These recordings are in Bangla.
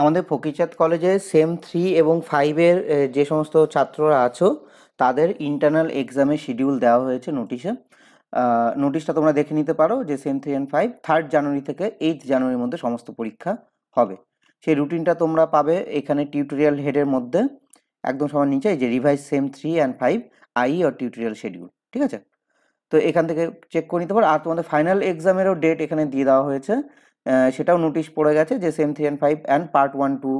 আমাদের ফকিরচাঁদ কলেজে সেম থ্রি এবং ফাইভের যে সমস্ত ছাত্ররা আছো, তাদের ইন্টারনাল এক্সামের শিডিউল দেওয়া হয়েছে নোটিশে নোটিশটা তোমরা দেখে নিতে পারো যে sem three and five third জানুয়ারি থেকে এইথ জানুয়ারির মধ্যে সমস্ত পরীক্ষা হবে। সেই রুটিনটা তোমরা পাবে এখানে টিউটোরিয়াল হেডের মধ্যে, একদম সবার নিচে যে revise sem three and five I আর টিউটোরিয়াল শিডিউল ঠিক আছে? তো এখান থেকে চেক করে নিতে পারো। আর তোমাদের ফাইনাল এক্সামেরও ডেট এখানে দিয়ে দেওয়া হয়েছে। সেটাও নোটিশ পড়ে গেছে যে sem three and five and part one two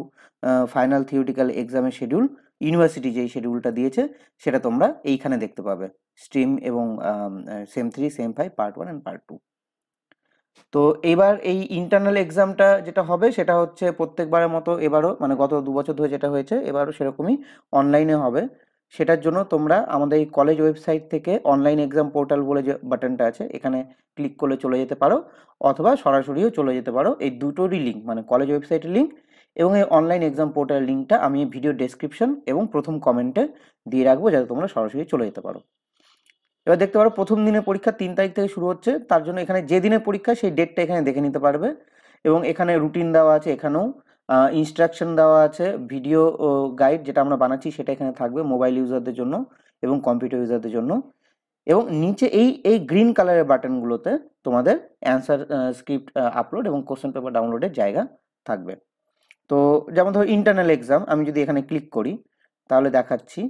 final theoretical এক্সামের শিডিউল ইউনিভার্সিটি যেই শিডিউলটা দিয়েছে, সেটা তোমরা এইখানে দেখতে পাবে। স্ট্রিম এবং sem three sem five part one and part two তো এবার এই ইন্টারনাল এক্সামটা যেটা হবে, সেটা হচ্ছে প্রত্যেকবারের মতো এবারও মানে গত দু বছর ধরে যেটা হয়েছে, এবারও সেরকমই অনলাইনে হবে। সেটার জন্য তোমরা আমাদের এই কলেজ ওয়েবসাইট থেকে অনলাইন এক্সাম পোর্টাল বলে যে বাটনটা আছে, এখানে ক্লিক করলে চলে যেতে পারো অথবা সরাসরিও চলে যেতে পারো। এই দুটোরই লিঙ্ক মানে কলেজ ওয়েবসাইটের লিঙ্ক এবং এই অনলাইন এক্সাম পোর্টাল লিঙ্কটা আমি ভিডিও ডেসক্রিপশন এবং প্রথম কমেন্টে দিয়ে রাখব যাতে তোমরা সরাসরি চলে যেতে পারো। এবার দেখতে পারো প্রথম দিনের পরীক্ষা তিন তারিখ থেকে শুরু হচ্ছে, তার জন্য এখানে যে দিনের পরীক্ষা সেই ডেটটা এখানে দেখে নিতে পারবে এবং এখানে রুটিন দেওয়া আছে, এখানেও ইনস্ট্রাকশন দেওয়া আছে ভিডিও গাইড যেটা আমরা বানাচ্ছি সেটা এখানে থাকবে মোবাইল ইউজারদের জন্য এবং কম্পিউটার ইউজারদের জন্য। এবং নিচে এই এই গ্রিন কালারের বাটনগুলোতে তোমাদের অ্যান্সার স্ক্রিপ্ট আপলোড এবং কোশ্চেন পেপার ডাউনলোডের জায়গা থাকবে। তো যেমন ধরো ইন্টারনাল এক্সাম আমি যদি এখানে ক্লিক করি, তাহলে দেখাচ্ছি।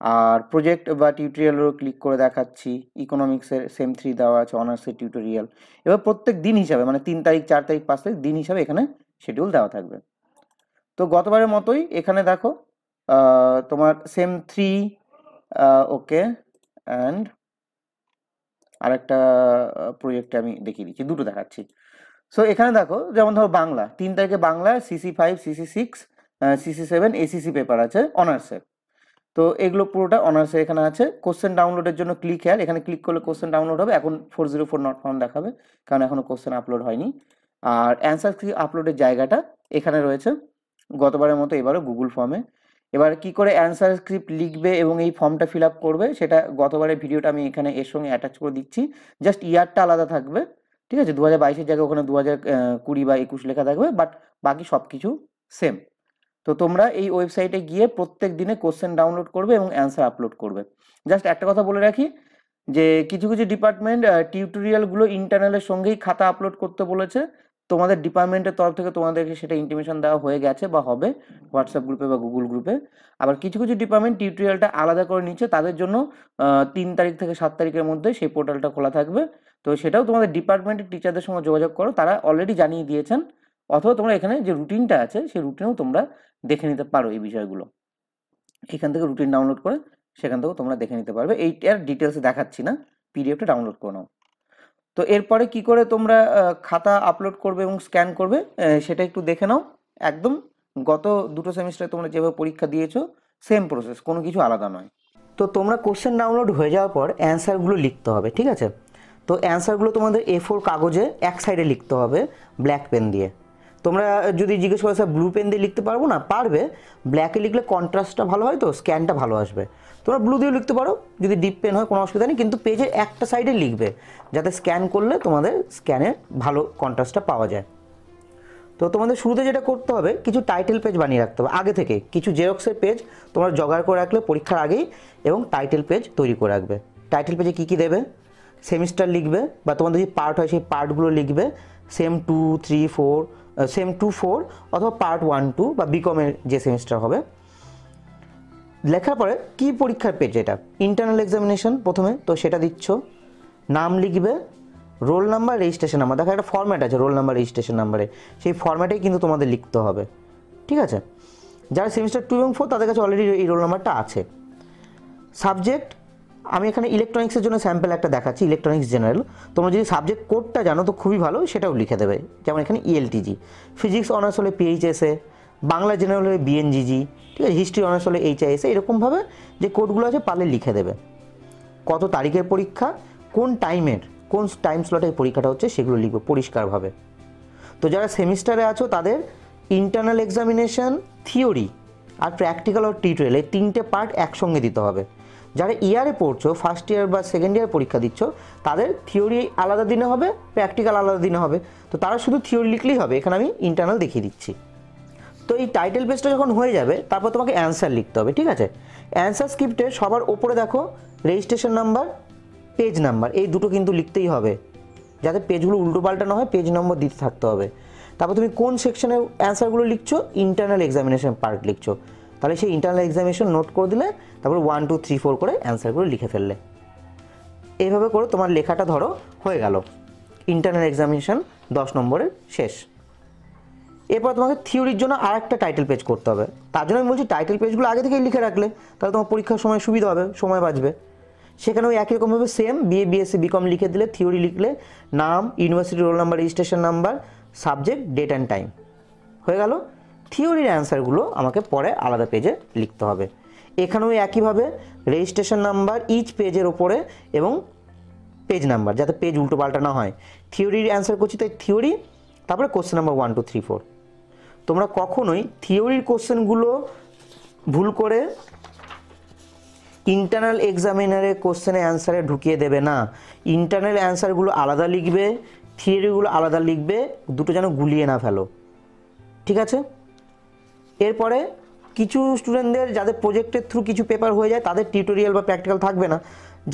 আর প্রজেক্ট বা টিউটোরিয়ালেরও ক্লিক করে দেখাচ্ছি। ইকোনমিক্সের সেম থ্রি দেওয়া আছে অনার্সের টিউটোরিয়াল এবার প্রত্যেক দিন হিসাবে মানে তিন তারিখ, চার তারিখ, পাঁচ তারিখ দিন হিসাবে এখানে শিডিউল দেওয়া থাকবে। তো গতবারের মতোই এখানে দেখো তোমার সেম থ্রি ওকে অ্যান্ড আরেকটা প্রজেক্টে আমি দেখিয়ে দিচ্ছি, দুটো দেখাচ্ছি। সো এখানে দেখো, যেমন ধরো বাংলা, তিন তারিখে Bangla CC five CC six CC seven SEC paper আছে অনার্সের তো এগুলো পুরোটা অনার্সের এখানে আছে। কোশ্চেন ডাউনলোডের জন্য ক্লিক হেয়ার এখানে ক্লিক করলে কোশ্চেন ডাউনলোড হবে। এখন four zero four not found দেখাবে, কারণ এখনও কোশ্চেন আপলোড হয়নি। আর অ্যান্সার কি আপলোডের জায়গাটা এখানে রয়েছে। গতবারের মতো এবারও গুগল ফর্মে এবার কি করে অ্যান্সার স্ক্রিপ্ট লিখবে এবং এই ফর্মটা ফিল আপ করবে, সেটা গতবারের ভিডিওটা আমি এখানে এর সঙ্গে অ্যাটাচ করে দিচ্ছি। জাস্ট ইয়ারটা আলাদা থাকবে, ঠিক আছে? দু হাজার বাইশের জায়গায় ওখানে দু হাজার কুড়ি বা একুশ লেখা থাকবে বাট বাকি সব কিছু সেম তো তোমরা এই ওয়েবসাইটে গিয়ে প্রত্যেক দিনে কোশ্চেন ডাউনলোড করবে এবং অ্যান্সার আপলোড করবে। জাস্ট একটা কথা বলে রাখি, যে কিছু কিছু ডিপার্টমেন্ট টিউটোরিয়ালগুলো ইন্টারনালের সঙ্গেই খাতা আপলোড করতে বলেছে। তোমাদের ডিপার্টমেন্টের তরফ থেকে তোমাদেরকে সেটা ইন্টিমেশন দেওয়া হয়ে গেছে বা হবে হোয়াটসঅ্যাপ গ্রুপে বা গুগল গ্রুপে আবার কিছু কিছু ডিপার্টমেন্ট টিউটোরিয়ালটা আলাদা করে নিচ্ছে, তাদের জন্য তিন তারিখ থেকে সাত তারিখের মধ্যে সেই পোর্টালটা খোলা থাকবে। তো সেটাও তোমাদের ডিপার্টমেন্টের টিচারদের সঙ্গে যোগাযোগ করো, তারা অলরেডি জানিয়ে দিয়েছেন। অথবা তোমরা এখানে যে রুটিনটা আছে, সেই রুটিনেও তোমরা দেখে নিতে পারো এই বিষয়গুলো। এখান থেকে রুটিন ডাউনলোড করে, সেখান থেকেও তোমরা দেখে নিতে পারবে। এইটার ডিটেলসে দেখাচ্ছি না পিডিএফটা ডাউনলোড করে নাও। তো এরপরে কি করে তোমরা খাতা আপলোড করবে এবং স্ক্যান করবে সেটা একটু দেখে নাও। একদম গত দুটো সেমিস্টারে তোমরা যেভাবে পরীক্ষা দিয়েছ সেম প্রসেস কোনো কিছু আলাদা নয়। তো তোমরা কোশ্চেন ডাউনলোড হয়ে যাওয়ার পর অ্যান্সারগুলো লিখতে হবে, ঠিক আছে? তো অ্যান্সারগুলো তোমাদের এ ফোর কাগজে এক সাইডে লিখতে হবে ব্ল্যাক পেন দিয়ে। তোমরা যদি জিজ্ঞেস করো, স্যার ব্লু পেন দিয়ে লিখতে পারব? না, পারবে। ব্ল্যাকে লিখলে কন্ট্রাস্টটা ভালো হয় তো স্ক্যানটা ভালো আসবে। তোমরা ব্লু দিয়েও লিখতে পারো, যদি ডিপ পেন হয়, কোনো অসুবিধা নেই, কিন্তু পেজের একটা সাইডে লিখবে, যাতে স্ক্যান করলে তোমাদের স্ক্যানের ভালো কন্ট্রাস্টটা পাওয়া যায়। তো তোমাদের শুরুতে যেটা করতে হবে, কিছু টাইটেল পেজ বানিয়ে রাখতে হবে, আগে থেকে। কিছু জেরক্সের পেজ তোমরা জোগাড় করে রাখলে পরীক্ষার আগেই এবং টাইটেল পেজ তৈরি করে রাখবে। টাইটেল পেজে কী কী দেবে? সেমিস্টার লিখবে বা তোমাদের যে পার্ট হয়, সেই পার্টগুলো লিখবে। Sem two three four sem two four অথবা পার্ট ওয়ান টু বা বিকমের যে সেমিস্টার হবে। লেখার পরে কি পরীক্ষার পেজ এটা? ইন্টারনাল এক্সামিনেশন প্রথমে, তো সেটা দিচ্ছ। নাম লিখবে রোল নাম্বার রেজিস্ট্রেশন নাম্বার দেখো একটা ফর্ম্যাট আছে রোল নাম্বার রেজিস্ট্রেশন নাম্বারে সেই ফর্ম্যাটেই কিন্তু তোমাদের লিখতে হবে। ঠিক আছে? যারা সেমিস্টার টু এবং ফোর তাদের কাছে অলরেডি এই রোল নাম্বারটা আছে। সাবজেক্ট আমি এখানে ইলেকট্রনিক্সের জন্য স্যাম্পল একটা দেখাচ্ছি ইলেকট্রনিক্স জেনারেল তোমরা যদি সাবজেক্ট কোডটা জানো তো খুবই ভালো, সেটাও লিখে দেবে। যেমন এখানে ইএলটিজি ফিজিক্স অনার্স হলে পিএইচএসএ বাংলা জেনারেল হলে বিএনজিজি ঠিক আছে? হিস্ট্রি অনার্স হলে এইচআইএসএ এরকমভাবে যে কোডগুলো আছে পারলে লিখে দেবে। কত তারিখের পরীক্ষা, কোন টাইমের কোন টাইম স্লটে পরীক্ষাটা হচ্ছে সেগুলো লিখবে পরিষ্কারভাবে। তো যারা সেমিস্টারে আছো, তাদের ইন্টারনাল এক্সামিনেশন থিওরি আর প্র্যাকটিক্যাল আর টিউটোরিয়াল এই তিনটে পার্ট একসঙ্গে দিতে হবে। যারা ইয়ারে পড়ছো ফার্স্ট ইয়ার বা সেকেন্ড ইয়ার পরীক্ষা দিচ্ছ, তাদের থিওরি আলাদা দিনে হবে প্র্যাকটিক্যাল আলাদা দিনে হবে। তো তারা শুধু থিওরি লিখলেই হবে, এখানে আমি ইন্টারনাল দেখিয়ে দিচ্ছি। তো এই টাইটেল পেজটা যখন হয়ে যাবে, তারপর তোমাকে অ্যান্সার লিখতে হবে, ঠিক আছে? অ্যান্সার স্ক্রিপ্টে সবার ওপরে দেখো রেজিস্ট্রেশন নাম্বার পেজ নাম্বার এই দুটো কিন্তু লিখতেই হবে। যাতে পেজগুলো উল্টো পাল্টা না হয় পেজ নম্বর দিতে থাকতে হবে। তারপর তুমি কোন সেকশনের অ্যান্সারগুলো লিখছো ইন্টারনাল এক্সামিনেশন পার্ট লিখছো। তাহলে সেই ইন্টারনাল এক্সামিনেশন নোট করে দিলে, তারপর ওয়ান টু থ্রি ফোর করে অ্যান্সারগুলো লিখে ফেললে। এইভাবে করে তোমার লেখাটা ধরো, হয়ে গেল। ইন্টারনাল এক্সামিনেশন দশ নম্বরের শেষ। এরপর তোমাকে থিওরির জন্য আর একটা টাইটেল পেজ করতে হবে। তার জন্য আমি বলছি টাইটেল পেজগুলো আগে থেকেই লিখে রাখলে, তাহলে তোমার পরীক্ষার সময় সুবিধা হবে, সময় বাঁচবে। সেখানে ওই একই রকমভাবে সেম বিএ বিএসসি বিকম লিখে দিলে থিওরি লিখলে, নাম university roll number registration number subject date and time হয়ে গেল। থিওরির অ্যান্সারগুলো আমাকে পরে আলাদা পেজে লিখতে হবে। এখানেও একইভাবে রেজিস্ট্রেশন নাম্বার ইচ পেজের ওপরে এবং পেজ নাম্বার, যাতে পেজ উল্টো পাল্টা না হয়। থিওরির অ্যান্সার করছি তাই থিওরি, তারপরে question number one two three four তোমরা কখনোই থিওরির কোশ্চেনগুলো ভুল করে ইন্টারনাল এক্সামিনারে কোশ্চেনে অ্যান্সারে ঢুকিয়ে দেবে না। ইন্টারনাল অ্যান্সারগুলো আলাদা লিখবে, থিওরিগুলো আলাদা লিখবে, দুটো যেন গুলিয়ে না ফেলো। ঠিক আছে? এরপরে কিছু স্টুডেন্টদের যাদের প্রজেক্টের থ্রু কিছু পেপার হয়ে যায়, তাদের টিউটোরিয়াল বা প্র্যাকটিক্যাল থাকবে না।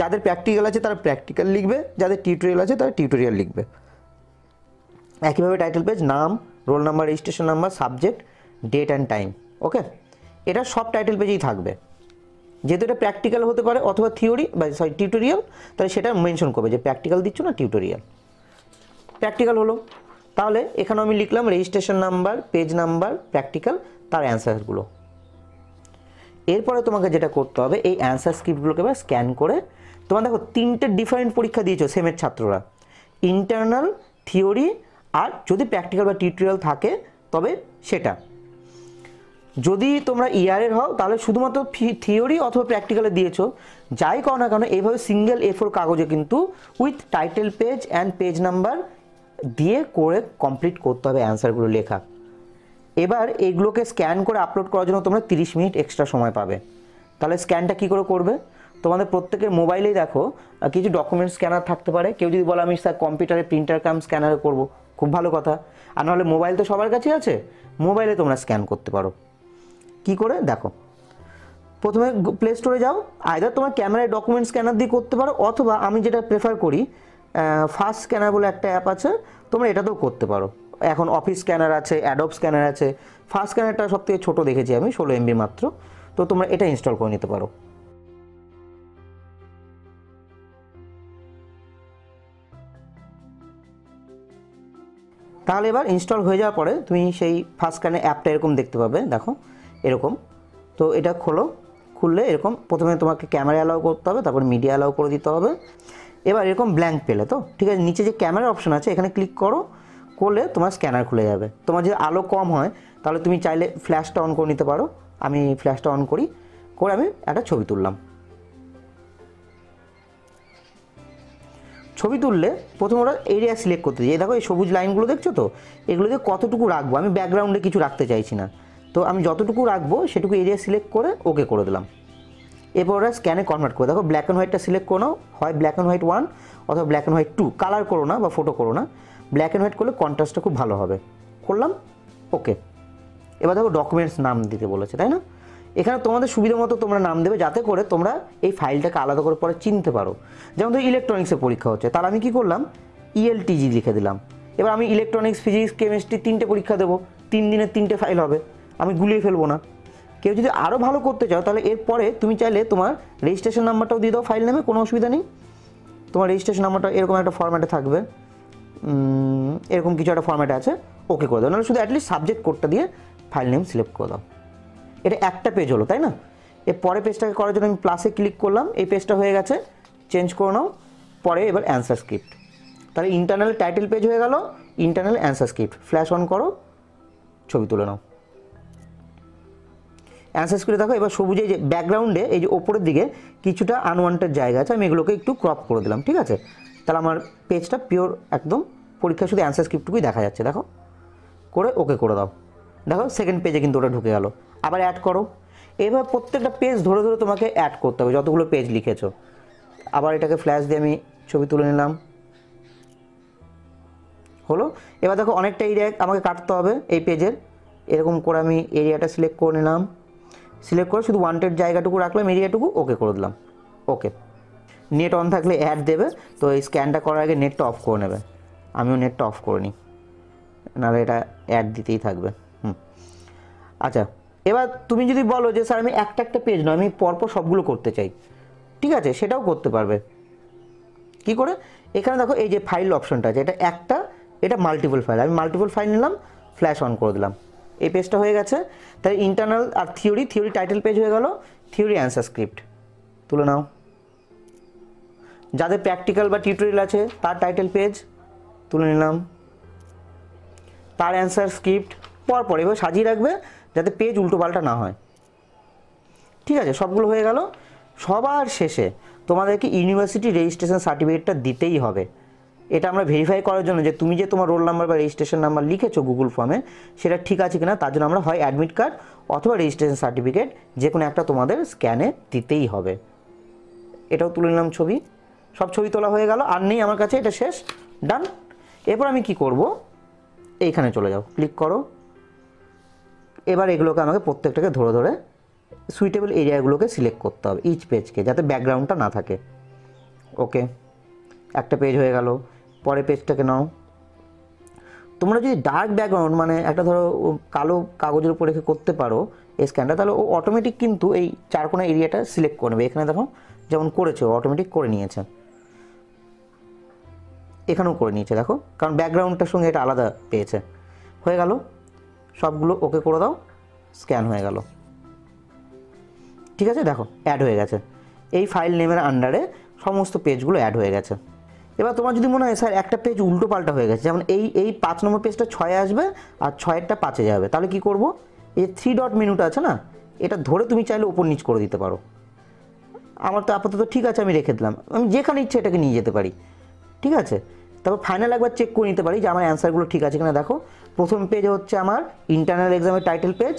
যাদের প্র্যাকটিক্যাল আছে, তারা প্র্যাকটিক্যাল লিখবে। যাদের টিউটোরিয়াল আছে, তারা টিউটোরিয়াল লিখবে। একইভাবে টাইটেল পেজ নাম roll number registration number subject date and time okay এটা সব টাইটেল পেজেই থাকবে। যেহেতু এটা প্র্যাকটিক্যাল হতে পারে, অথবা থিওরি বা সরি টিউটোরিয়াল তাহলে সেটা মেনশন করবে যে প্র্যাকটিক্যাল দিচ্ছ না টিউটোরিয়াল প্র্যাকটিক্যাল হলো। তাহলে এখানে আমি লিখলাম registration number page number practical তার অ্যান্সারগুলো এরপরে তোমাকে যেটা করতে হবে, এই অ্যান্সার স্ক্রিপ্টগুলোকে এবার স্ক্যান করে, তোমার দেখো তিনটে ডিফারেন্ট পরীক্ষা দিয়েছ সেমের ছাত্ররা। ইন্টারনাল থিওরি আর যদি প্র্যাকটিক্যাল বা টিউটোরিয়াল থাকে, তবে সেটা। যদি তোমরা ইয়ারের হও, তাহলে শুধুমাত্র থিওরি অথবা প্র্যাকটিক্যালে দিয়েছ। যাই করো না কেন, এইভাবে সিঙ্গেল এ ফোর কাগজে কিন্তু with title page and page number দিয়ে করে কমপ্লিট করতে হবে অ্যান্সারগুলো লেখা। এবার এগুলোকে স্ক্যান করে আপলোড করার জন্য তোমরা তিরিশ মিনিট এক্সট্রা সময় পাবে। তাহলে স্ক্যানটা কী করে করবে? তোমাদের প্রত্যেকের মোবাইলেই দেখো কিছু ডকুমেন্ট স্ক্যানার থাকতে পারে। কেউ যদি বলে, আমি স্যার কম্পিউটারে প্রিন্টার কাম স্ক্যানারে করব। খুব ভালো কথা। আর নাহলে মোবাইল তো সবার কাছেই আছে। মোবাইলে তোমরা স্ক্যান করতে পারো। কি করে? দেখো। প্রথমে প্লে স্টোরে যাও। আইদার তোমার ক্যামেরায় ডকুমেন্ট স্ক্যানার দিয়ে করতে পারো, অথবা আমি যেটা প্রেফার করি ফাস্ট স্ক্যানার বলে একটা অ্যাপ আছে, তোমরা এটাতেও করতে পারো। এখন অফিস স্ক্যানার আছে অ্যাডব স্ক্যানার আছে। ফার্স্ট স্ক্যানারটা সব থেকে ছোটো দেখেছি আমি, ষোলো এমবি মাত্র। তো তোমরা এটা ইনস্টল করে নিতে পারো। তাহলে এবার ইনস্টল হয়ে যাওয়ার পরে তুমি সেই ফার্স্ট স্ক্যানে অ্যাপটা এরকম দেখতে পাবে, দেখো, এরকম। তো এটা খোলো, খুললে এরকম, প্রথমে তোমাকে ক্যামেরা অ্যালাউ করতে হবে, তারপর মিডিয়া অ্যালাউ করে দিতে হবে। এবার এরকম ব্ল্যাঙ্ক পেলে তো, ঠিক আছে? নিচে যে ক্যামেরা অপশন আছে, এখানে ক্লিক করো করলে তোমার স্ক্যানার খুলে যাবে। তোমার যদি আলো কম হয়, তাহলে তুমি চাইলে ফ্ল্যাশটা অন করে নিতে পারো। আমি ফ্ল্যাশটা অন করি, করে আমি একটা ছবি তুললাম। ছবি তুললে প্রথম ওরা এরিয়া সিলেক্ট করতে এই দেখো, এই সবুজ লাইনগুলো দেখছ তো? এগুলোতে কতটুকু রাখব? আমি ব্যাকগ্রাউন্ডে কিছু রাখতে চাইছি না। তো আমি যতটুকু রাখব, সেটুকু এরিয়া সিলেক্ট করে ওকে করে দিলাম। এরপর ওরা স্ক্যানে কনভার্ট করে। দেখো ব্ল্যাক অ্যান্ড হোয়াইটটা সিলেক্ট করো হয় ব্ল্যাক অ্যান্ড হোয়াইট ওয়ান অথবা black and white two colour করো না বা ফটো করো না। ব্ল্যাক অ্যান্ড হোয়াইট করলে কন্ট্রাস্টটা খুব ভালো হবে। করলাম ওকে এবার দেখো ডকুমেন্টস নাম দিতে বলেছে, তাই না? এখানে তোমাদের সুবিধা মতো তোমরা নাম দেবে, যাতে করে তোমরা এই ফাইলটাকে আলাদা করে পরে চিনতে পারো। যেমন ধরো ইলেকট্রনিক্সের পরীক্ষা হচ্ছে, তাহলে আমি কি করলাম? ইএলটিজি লিখে দিলাম। এবার আমি ইলেকট্রনিক্স ফিজিক্স কেমিস্ট্রি তিনটে পরীক্ষা দেবো, তিন দিনের তিনটে ফাইল হবে, আমি গুলিয়ে ফেলব না। কেউ যদি আরও ভালো করতে চাও, তাহলে এরপরে তুমি চাইলে তোমার রেজিস্ট্রেশন নাম্বারটাও দিয়ে দাও ফাইল নামে কোনো অসুবিধা নেই। তোমার রেজিস্ট্রেশন নাম্বারটা এরকম একটা ফরম্যাটে থাকবে। এরকম কিছু একটা ফরম্যাটে আছে ওকে করে দাও। নাহলে শুধু অ্যাটলিস্ট সাবজেক্ট কোডটা দিয়ে ফাইল নেম সিলেক্ট করে দাও। এটা একটা পেজ হলো, তাই না? এর পরে পেজটাকে করার জন্য আমি প্লাসে ক্লিক করলাম, এই পেজটা হয়ে গেছে চেঞ্জ করে নাও, পরে এবার অ্যান্সার স্ক্রিপ্ট তাহলে ইন্টারনাল টাইটেল পেজ হয়ে গেল internal answer script flash on করো, ছবি তুলে নাও। অ্যান্সার স্ক্রিপ্টে দেখো, এবার সবুজে যে ব্যাকগ্রাউন্ডে এই যে ওপরের দিকে কিছুটা আনওয়ান্টেড জায়গা আছে, আমি এগুলোকে একটু ক্রপ করে দিলাম, ঠিক আছে? তাহলে আমার পেজটা পিওর একদম পরীক্ষা শুধু অ্যান্সার স্ক্রিপ্টটুকুই দেখা যাচ্ছে, দেখো। করে ওকে করে দাও। দেখো সেকেন্ড পেজে কিন্তু ওটা ঢুকে গেলো। আবার অ্যাড করো। এবার প্রত্যেকটা পেজ ধরে ধরে তোমাকে অ্যাড করতে হবে, যতগুলো পেজ লিখেছো। আবার এটাকে ফ্ল্যাশ দিয়ে আমি ছবি তুলে নিলাম। হলো? এবার দেখো, অনেকটা এরিয়া আমাকে কাটতে হবে এই পেজের এরকম করে আমি এরিয়াটা সিলেক্ট করে নিলাম। সিলেক্ট করে শুধু ওয়ান্টেড জায়গাটুকু রাখলাম এরিয়াটুকু ওকে করে দিলাম। ওকে নেট অন থাকলে অ্যাড দেবে, তো এই স্ক্যানটা করার আগে নেটটা অফ করে নেবে। আমিও নেটটা অফ করে নিই। নাহলে এটা অ্যাড দিতেই থাকবে। হুম। আচ্ছা এবার তুমি যদি বলো যে, স্যার, আমি একটা একটা পেজ নয়, আমি পরপর সবগুলো করতে চাই। ঠিক আছে, সেটাও করতে পারবে। কি করে? এখানে দেখো, এই যে ফাইল অপশনটা আছে, এটা একটা, এটা মাল্টিপল ফাইল আমি মাল্টিপল ফাইল নিলাম ফ্ল্যাশ অন করে দিলাম। এই পেজটা হয়ে গেছে। তাই ইন্টারনাল আর থিওরি থিওরি টাইটেল পেজ হয়ে গেল থিওরি অ্যান্সার স্ক্রিপ্ট তুলে নাও। যাদের প্র্যাকটিক্যাল বা টিউটোরিয়াল আছে, তার টাইটেল পেজ তুলে নিলাম। তার অ্যান্সার স্ক্রিপ্ট পরপর এবার সাজিয়ে রাখবে যাতে পেজ উল্টোপাল্টা না হয়। ঠিক আছে, সবগুলো হয়ে গেল। সবার শেষে তোমাদেরকে ইউনিভার্সিটি রেজিস্ট্রেশন সার্টিফিকেটটা দিতেই হবে। এটা আমরা ভেরিফাই করার জন্য যে তুমি যে তোমার রোল নাম্বার বা রেজিস্ট্রেশন নাম্বার লিখেছো গুগল ফর্মে সেটা ঠিক আছে কিনা, তার জন্য আমরা হয় অ্যাডমিট কার্ড অথবা রেজিস্ট্রেশন সার্টিফিকেট যে কোনো একটা তোমাদের স্ক্যানে দিতেই হবে। এটাও তুলে নিলাম ছবি। সব ছবি তোলা হয়ে গেল, আর নেই, আমার কাছে এটা শেষ, ডান। এরপর আমি কি করব? এইখানে চলে যাও ক্লিক করো। এবার এগুলোকে আমাকে প্রত্যেকটাকে ধরে ধরে সুইটেবল এরিয়াগুলোকে সিলেক্ট করতে হবে ইচ পেজকে যাতে ব্যাকগ্রাউন্ডটা না থাকে। ওকে, একটা পেজ হয়ে গেল পরে পেজটাকে নাও। তোমরা যদি ডার্ক ব্যাকগ্রাউন্ড মানে একটা ধরো কালো কাগজের উপর রেখে করতে পারো, এই স্ক্যানটা তাহলে ও অটোমেটিক কিন্তু এই চারকোনা এরিয়াটা সিলেক্ট করে নেবে। এখানে দেখো, যেমন করেছে অটোমেটিক করে নিয়েছে। এখানেও করে নিয়েছে, দেখো। কারণ ব্যাকগ্রাউন্ডটার সঙ্গে এটা আলাদা পেয়েছে। হয়ে গেল, সবগুলো ওকে করে দাও, স্ক্যান হয়ে গেল। ঠিক আছে, দেখো অ্যাড হয়ে গেছে। এই ফাইল নেমের আন্ডারে সমস্ত পেজগুলো অ্যাড হয়ে গেছে। এবার তোমার যদি মনে হয়, স্যার, একটা পেজ উল্টো পাল্টা হয়ে গেছে। যেমন এই এই পাঁচ নম্বর পেজটা ছয়ে আসবে আর ছয়েরটা পাঁচে যাবে। তাহলে কি করব? এই থ্রি ডট মেনুটা আছে না, এটা ধরে তুমি চাইলে ওপর নিচ করে দিতে পারো। আমার তো আপাতত ঠিক আছে, আমি রেখে দিলাম। আমি যেখানে ইচ্ছে এটাকে নিয়ে যেতে পারি। ঠিক আছে? তারপর ফাইনাল একবার চেক করে নিতে পারি যে আমার অ্যান্সারগুলো ঠিক আছে কিনা। দেখো, প্রথম পেজ হচ্ছে আমার ইন্টারনাল এক্সামের টাইটেল পেজ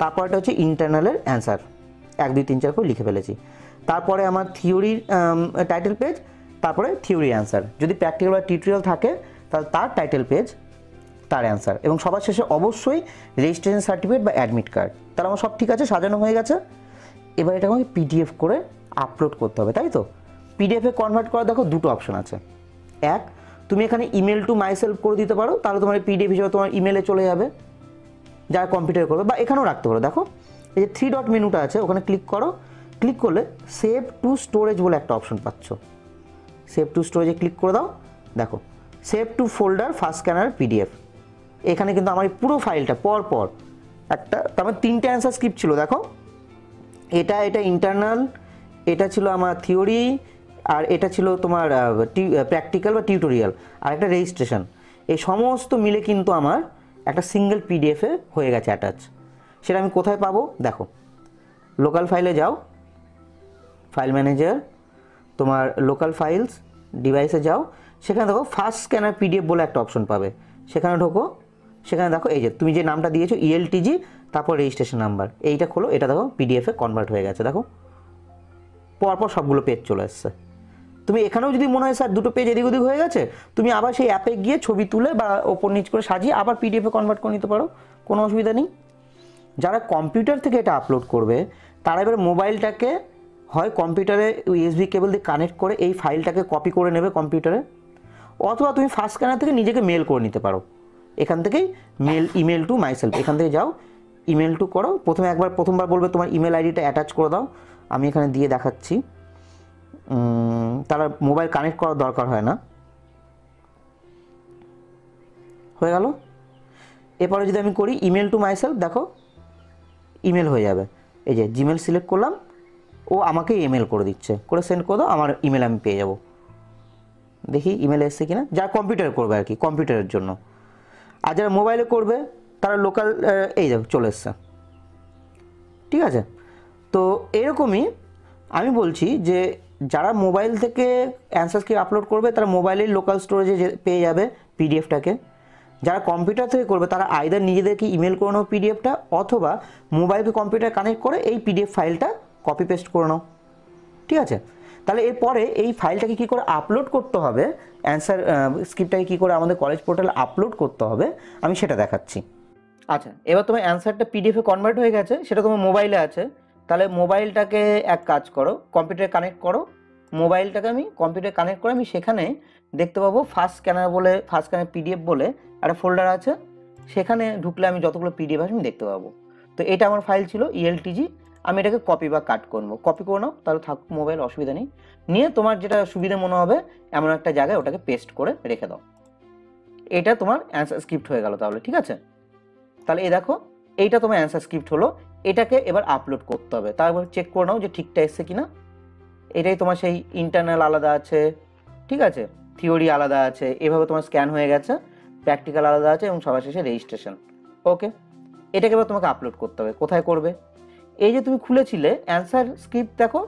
তারপরটা হচ্ছে ইন্টারনালের অ্যান্সার এক, দুই, তিন, চার করে লিখে ফেলেছি। তারপরে আমার থিওরির টাইটেল পেজ তারপরে থিওরি অ্যান্সার যদি প্র্যাকটিক্যাল বা টিউটোরিয়াল থাকে, তাহলে তার টাইটেল পেজ তার অ্যান্সার এবং সবার শেষে অবশ্যই রেজিস্ট্রেশন সার্টিফিকেট বা অ্যাডমিট কার্ড তাহলে আমার সব ঠিক আছে, সাজানো হয়ে গেছে। এবার এটা আমাকে পিডিএফ করে আপলোড করতে হবে, তাই তো? পিডিএফে কনভার্ট করার দেখো দুটো অপশন আছে। এক, তুমি এখানে ইমেল টু মাই মাইসেলফ করে দিতে পারো, তাহলে তোমার পিডিএফ হিসেবে তোমার ইমেলে চলে যাবে। যারা কম্পিউটার করবে, বা এখানেও রাখতে পারো, দেখো। এই যে থ্রি ডট মেনুটা আছে, ওখানে ক্লিক করো। ক্লিক করলে সেভ টু স্টোরেজ বলে একটা অপশন পাচ্ছ। সেভ টু স্টোরেজে ক্লিক করে দাও, দেখো। Save to folder Fast Scanner PDF এখানে কিন্তু আমার পুরো ফাইলটা পর পর, একটা, তার মানে তিনটে অ্যান্সার স্ক্রিপ্ট ছিল, দেখো। এটা এটা ইন্টারনাল এটা ছিল আমার থিওরি আর এটা ছিল তোমার প্র্যাকটিক্যাল বা টিউটোরিয়াল আর একটা রেজিস্ট্রেশন এই সমস্ত মিলে কিন্তু আমার একটা সিঙ্গেল পিডিএফে হয়ে গেছে অ্যাটাচ সেটা আমি কোথায় পাবো? দেখো লোকাল ফাইলে যাও ফাইল ম্যানেজার তোমার লোকাল ফাইলস ডিভাইসে যাও। সেখানে দেখো ফার্স্ট স্ক্যানার পিডিএফ বলে একটা অপশন পাবে। সেখানে ঢোকো, সেখানে দেখো, এই যে তুমি যে নামটা দিয়েছ E ইএলটিজি তারপর রেজিস্ট্রেশন নাম্বার এইটা খোলো, এটা দেখো পিডিএফে কনভার্ট হয়ে গেছে, দেখো। পরপর সবগুলো পেজ চলে এসছে তুমি এখানেও যদি মনে হয়, স্যার, দুটো পেজ এদিক ওদিক হয়ে গেছে, তুমি আবার সেই অ্যাপে গিয়ে ছবি তুলে বা ওপর নিচ করে সাজিয়ে আবার পিডিএফে কনভার্ট করে নিতে পারো। কোনো অসুবিধা নেই। যারা কম্পিউটার থেকে এটা আপলোড করবে, তারা এবার মোবাইলটাকে হয় কম্পিউটারে ইউএসবি কেবল দিয়ে কানেক্ট করে এই ফাইলটাকে কপি করে নেবে কম্পিউটারে অথবা তুমি ফার্স্ট স্ক্যানার থেকে নিজেকে মেল করে নিতে পারো। এখান থেকেই মেল ইমেল টু মাইসেলফ এখান থেকে যাও ইমেল টু করো। প্রথমে একবার, প্রথমবার বলবে তোমার ইমেল আইডিটা অ্যাটাচ করে দাও। আমি এখানে দিয়ে দেখাচ্ছি। তারা মোবাইল কানেক্ট করার দরকার হয় না। হয়ে গেল? এরপরে যদি আমি করি ইমেল টু মাইসেলফ দেখো ইমেল হয়ে যাবে। এই যে জিমেল সিলেক্ট করলাম, ও আমাকে ইমেল করে দিচ্ছে। করে সেন্ড করে দাও, আমার ইমেল আমি পেয়ে যাব। দেখি ইমেল এসছে কিনা? যারা কম্পিউটারে করবে আর কি কম্পিউটারের জন্য। আর যারা মোবাইলে করবে, তারা লোকাল এই দেখো, চলে এসছে। ঠিক আছে? তো এরকমই আমি বলছি যে যারা মোবাইল থেকে অ্যান্সার অ্যান্সারকে আপলোড করবে, তারা মোবাইলের লোকাল স্টোরেজে পেয়ে যাবে পিডিএফটাকে যারা কম্পিউটার থেকে করবে, তারা আইদার নিজেদেরকে ইমেল করে নাও পিডিএফটা অথবা মোবাইলকে কম্পিউটার কানেক্ট করে এই পিডিএফ ফাইলটা কপি পেস্ট করে নাও। ঠিক আছে? তাহলে এরপরে এই ফাইলটাকে কী করে আপলোড করতে হবে অ্যান্সার স্ক্রিপ্টটাকে কী করে আমাদের কলেজ পোর্টালে আপলোড করতে হবে, আমি সেটা দেখাচ্ছি। আচ্ছা এবার তোমার অ্যান্সারটা পিডিএফে কনভার্ট হয়ে গেছে, সেটা তোমার মোবাইলে আছে। তাহলে মোবাইলটাকে এক কাজ করো কম্পিউটারে কানেক্ট করো, মোবাইলটাকে আমি কম্পিউটারে কানেক্ট করে আমি সেখানে দেখতে পাবো ফার্স্ট স্ক্যানার বলে ফার্স্ট স্ক্যানার পিডিএফ বলে একটা ফোল্ডার আছে। সেখানে ঢুকলে আমি যতগুলো পিডিএফ আছে আমি দেখতে পাবো। তো এটা আমার ফাইল ছিল E ইএলটিজি আমি এটাকে কপি বা কাট করব। কপি করে নাও, তাহলে থাকুক মোবাইল অসুবিধা নেই। নিয়ে তোমার যেটা সুবিধা মনে হবে, এমন একটা জায়গায় ওটাকে পেস্ট করে রেখে দাও। এটা তোমার অ্যান্সার স্ক্রিপ্ট হয়ে গেল তাহলে, ঠিক আছে? তাহলে এই দেখো, এইটা তোমার অ্যান্সার স্ক্রিপ্ট হলো। এটাকে এবার আপলোড করতে হবে। তারপর চেক করে নাও যে ঠিকঠাক এসছে কিনা। এটাই তোমার সেই ইন্টারনাল আলাদা আছে, ঠিক আছে? থিওরি আলাদা আছে, এভাবে তোমার স্ক্যান হয়ে গেছে প্র্যাকটিক্যাল আলাদা আছে এবং সবার শেষে রেজিস্ট্রেশন ওকে এটাকে এবার তোমাকে আপলোড করতে হবে। কোথায় করবে? এই যে তুমি খুলেছিলে অ্যান্সার স্ক্রিপ্ট দেখো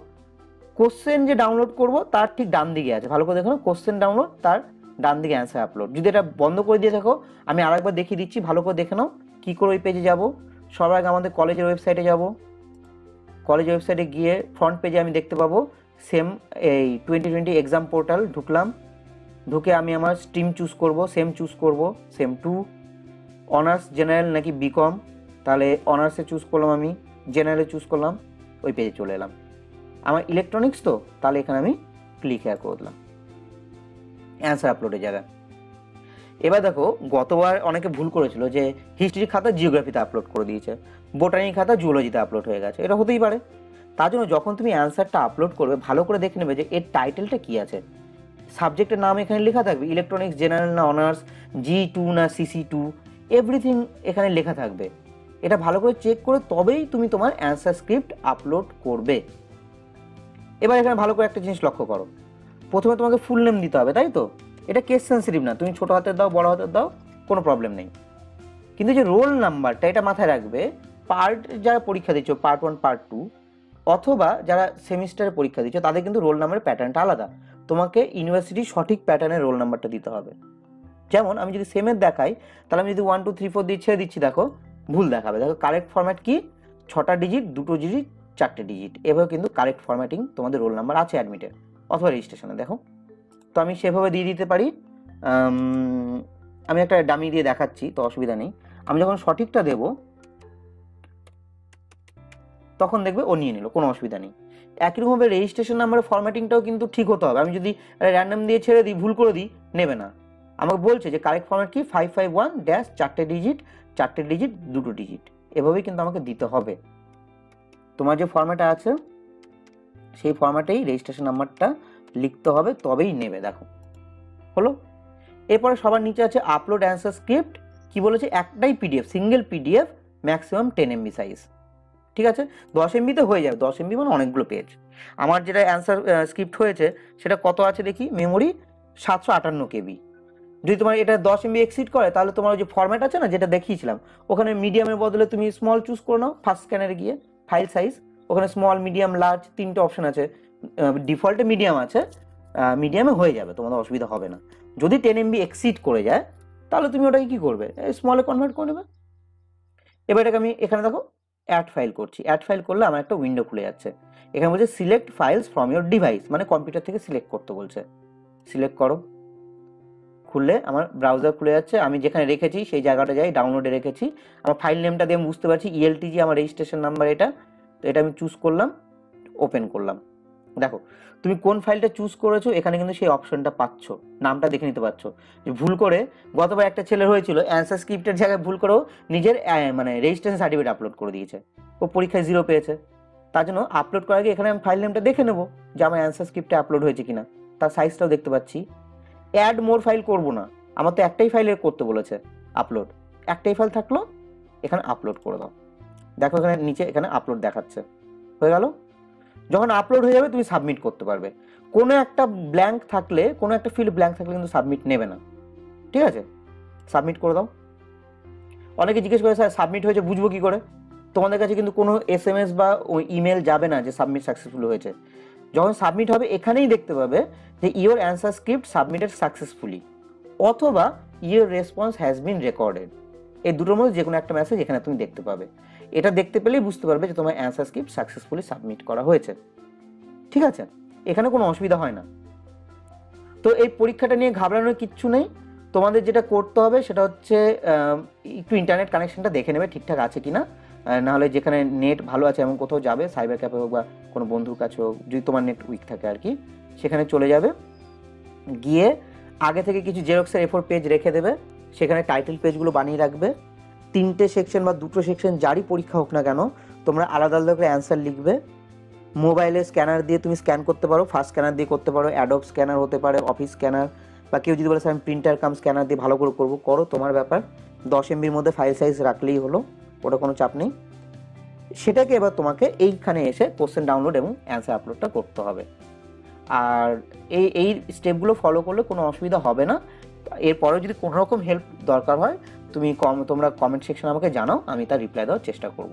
কোশ্চেন যে ডাউনলোড করব তার ঠিক ডান দিকে আছে। ভালো করে দেখো কোশ্চেন ডাউনলোড তার ডান দিকে অ্যান্সার আপলোড যদি এটা বন্ধ করে দিয়ে থাকো, আমি আরেকবার দেখিয়ে দিচ্ছি, ভালো করে দেখে নাও, কী করে ওই পেজে যাব? সবার আগে আমাদের কলেজের ওয়েবসাইটে যাব। কলেজের ওয়েবসাইটে গিয়ে ফ্রন্ট পেজে আমি দেখতে পাবো সেম এই টোয়েন্টি টোয়েন্টি এক্সাম পোর্টাল ঢুকলাম। ঢুকে আমি আমার স্ট্রিম চুজ করব সেম চুজ করব সেম টু অনার্স জেনারেল নাকি বিকম তাহলে অনার্সে চুজ করলাম আমি জেনারেলে চুজ করলাম, ওই পেজে চলে এলাম। আমার ইলেকট্রনিক্স তো, তাহলে এখানে আমি ক্লিক করে দিলাম। অ্যান্সার আপলোডের জায়গায়। এবার দেখো, গতবার অনেকে ভুল করেছিল যে হিস্ট্রি খাতা জিওগ্রাফিতে আপলোড করে দিয়েছে বোটানি খাতা জুলজিতে আপলোড হয়ে গেছে, এটা হতেই পারে। তার জন্য যখন তুমি অ্যান্সারটা আপলোড করবে, ভালো করে দেখে নেবে যে এর টাইটেলটা কী আছে। সাবজেক্টের নাম এখানে লেখা থাকবে ইলেকট্রনিক্স জেনারেল না অনার্স জি টু না সিসি টু এভরিথিং এখানে লেখা থাকবে। এটা ভালো করে চেক করে তবেই তুমি তোমার অ্যান্সার স্ক্রিপ্ট আপলোড করবে। এবার এখানে ভালো করে একটা জিনিস লক্ষ্য করো। প্রথমে তোমাকে ফুল নেম দিতে হবে, তাই তো? এটা কেস সেন্সিটিভ না। তুমি ছোটো হাতের দাও, বড় হাতের দাও, কোনো প্রবলেম নেই। কিন্তু যে রোল নাম্বারটা এটা মাথায় রাখবে পার্ট যারা পরীক্ষা দিচ্ছ পার্ট ওয়ান পার্ট টু অথবা যারা সেমিস্টারে পরীক্ষা দিচ্ছ, তাদের কিন্তু রোল নাম্বারের প্যাটার্নটা আলাদা। তোমাকে ইউনিভার্সিটির সঠিক প্যাটার্নের রোল নাম্বারটা দিতে হবে। যেমন, আমি যদি সেমের দেখাই, তাহলে আমি যদি ওয়ান টু থ্রি ফোর দিয়ে ছেড়ে দিচ্ছি, দেখো, ভুল দেখাবে। দেখো কারেক্ট ফরম্যাট কি? ছটা ডিজিট দুটো ডিজিট চারটে ডিজিট এভাবে কিন্তু কারেক্ট ফরম্যাটিং তোমাদের রোল নাম্বার আছে অ্যাডমিটের অথবা রেজিস্ট্রেশনে দেখো। তো আমি সেভাবে দিয়ে দিতে পারি। আমি একটা ডামি দিয়ে দেখাচ্ছি, তো অসুবিধা নেই। আমি যখন সঠিকটা দেব, তখন দেখবে ও নিয়ে নিল, কোনো অসুবিধা নেই। একই রকমভাবে রেজিস্ট্রেশন নাম্বারের ফরম্যাটিংটাও কিন্তু ঠিক হতে হবে। আমি যদি র্যান্ডাম দিয়ে ছেড়ে দিই, ভুল করে দিই, নেবে না। আমাকে বলছে যে কারেক্ট ফরম্যাট কি? ফাইভ ফাইভ ওয়ান ড্যাশ চারটে ডিজিট চারটে ডিজিট দুটো ডিজিট এভাবেই কিন্তু আমাকে দিতে হবে। তোমার যে ফরম্যাটে আছে, সেই ফরম্যাটেই রেজিস্ট্রেশন নাম্বারটা লিখতে হবে, তবেই নেবে, দেখো। হলো? এরপরে সবার নিচে আছে আপলোড অ্যান্সার স্ক্রিপ্ট কি বলেছে? একটাই PDF single PDF maximum ten MB size ঠিক আছে? দশ এমবিতে হয়ে যাবে, দশ এমবি মানে অনেকগুলো পেজ আমার যেটা অ্যান্সার স্ক্রিপ্ট হয়েছে, সেটা কত আছে দেখি? মেমোরি সাতশো আটান্ন কেবি যদি তোমার এটা দশ এমবি এক্সিড করে, তাহলে তোমার ওই যে ফরম্যাট আছে না, যেটা দেখিয়েছিলাম, ওখানে মিডিয়ামের বদলে তুমি স্মল চুজ করে নাও ফার্স্ট স্ক্যানারে গিয়ে ফাইল সাইজ ওখানে স্মল মিডিয়াম লার্জ তিনটে অপশন আছে। ডিফল্টে মিডিয়াম আছে মিডিয়ামে হয়ে যাবে, তোমাদের অসুবিধা হবে না। যদি টেন এমবি এক্সিড করে যায়, তাহলে তুমি ওটাকে কী করবে? স্মলে কনভার্ট করে নেবে। এবার এটাকে আমি, এখানে দেখো অ্যাড ফাইল করছি। অ্যাড ফাইল করলে আমার একটা উইন্ডো খুলে যাচ্ছে। এখানে বলছে select files from your device মানে কম্পিউটার থেকে সিলেক্ট করতে বলছে। সিলেক্ট করো। খুললে আমার ব্রাউজার খুলে যাচ্ছে। আমি যেখানে রেখেছি, সেই জায়গাটা যাই ডাউনলোডে রেখেছি। আমার ফাইল নেমটা দিয়ে আমি বুঝতে পারছি E ইএলটিজি আমার রেজিস্ট্রেশন নাম্বার এটা। তো এটা আমি চুজ করলাম ওপেন করলাম। দেখো, তুমি কোন ফাইলটা চুজ করেছ, এখানে কিন্তু সেই অপশনটা পাচ্ছ, নামটা দেখে নিতে পারছ। যে ভুল করে গতবার একটা ছেলে হয়েছিল অ্যান্সার স্ক্রিপ্টের জায়গায় ভুল করেও নিজের মানে রেজিস্ট্রেশন সার্টিফিকেট আপলোড করে দিয়েছে। ও পরীক্ষায় জিরো পেয়েছে। তার জন্য আপলোড করার আগে এখানে আমি ফাইল নেমটা দেখে নেব, যে আমার অ্যান্সার স্ক্রিপ্টে আপলোড হয়েছে কিনা। তার সাইজটাও দেখতে পাচ্ছি। অ্যাড মোর ফাইল করব না। আমার তো একটাই ফাইলের করতে বলেছে আপলোড একটাই ফাইল থাকল, এখানে আপলোড করে দাও। দেখো এখানে নিচে এখানে আপলোড দেখাচ্ছে। হয়ে গেল? যখন আপলোড হয়ে যাবে, তুমি সাবমিট করতে পারবে। কোনো একটা ব্ল্যাঙ্ক থাকলে, কোনো একটা ফিল্ড ব্ল্যাঙ্ক থাকলে কিন্তু সাবমিট নেবে না। ঠিক আছে? সাবমিট করে দাও। অনেকে জিজ্ঞেস করে, স্যার সাবমিট হয়েছে, বুঝব কী করে? তোমাদের কাছে কিন্তু কোনো এস এম এস বা ওই ইমেল যাবে না যে সাবমিট সাকসেসফুল হয়েছে। যখন সাবমিট হবে, এখানেই দেখতে পাবে যে your answer script submitted successfully অথবা your response has been recorded এই দুটোর মধ্যে যে কোনো একটা মেসেজ এখানে তুমি দেখতে পাবে। এটা দেখতে পেলেই বুঝতে পারবে যে তোমার অ্যান্সার স্ক্রিপ্ট সাকসেসফুলি সাবমিট করা হয়েছে। ঠিক আছে? এখানে কোনো অসুবিধা হয় না। তো এই পরীক্ষাটা নিয়ে ঘাবড়ানোর কিচ্ছু নেই। তোমাদের যেটা করতে হবে সেটা হচ্ছে একটু ইন্টারনেট কানেকশনটা দেখে নেবে ঠিকঠাক আছে কি না নাহলে যেখানে নেট ভালো আছে এমন কোথাও যাবে সাইবার ক্যাফে হোক বা কোনো বন্ধুর কাছে হোক, যদি তোমার নেট উইক থাকে আর কি, সেখানে চলে যাবে। গিয়ে আগে থেকে কিছু জেরক্সের এফোর পেজ রেখে দেবে। সেখানে টাইটেল পেজগুলো বানিয়ে রাখবে। তিনটে সেকশন বা দুটো সেকশন যারই পরীক্ষা হোক না কেন, তোমরা আলাদা আলাদা করে অ্যান্সার লিখবে। মোবাইলে স্ক্যানার দিয়ে তুমি স্ক্যান করতে পারো ফার্স্ট স্ক্যানার দিয়ে করতে পারো অ্যাডব স্ক্যানার হতে পারে অফিস স্ক্যানার বা কেউ যদি বলে আমি প্রিন্টার কাম স্ক্যানার দিয়ে ভালো করে করব, করো, তোমার ব্যাপার। দশ এমবির মধ্যে ফাইল সাইজ রাখলেই হলো, ওটা কোনো চাপ নেই। সেটাকে এবার তোমাকে এইখানে এসে কোশ্চেন ডাউনলোড এবং অ্যান্সার আপলোডটা করতে হবে। আর এই এই স্টেপগুলো ফলো করলে কোনো অসুবিধা হবে না। এরপরেও যদি কোনোরকম হেল্প দরকার হয়, তুমি কম, তোমরা কমেন্ট সেকশন আমাকে জানাও, আমি তার রিপ্লাই দেওয়ার চেষ্টা করব।